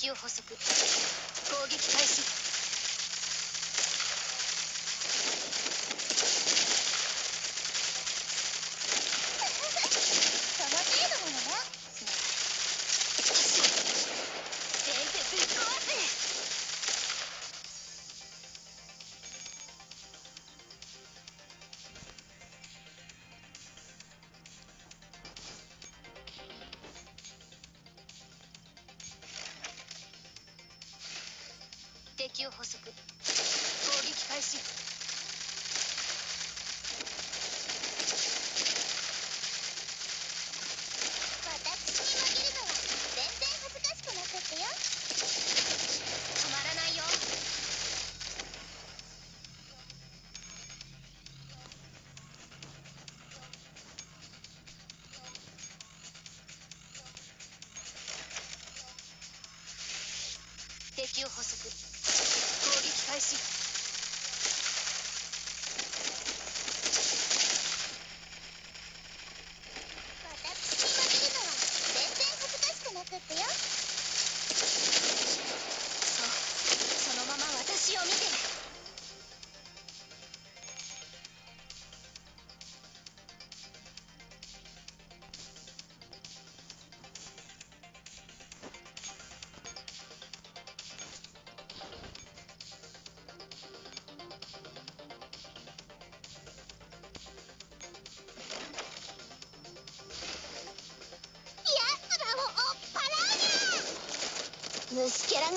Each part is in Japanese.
永を補足。攻撃開始。敵を捕捉攻撃開始敵を捕捉攻撃開始。虫けらが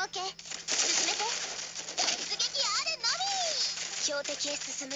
オッケー進めて。突撃あるのみ。標的へ進む。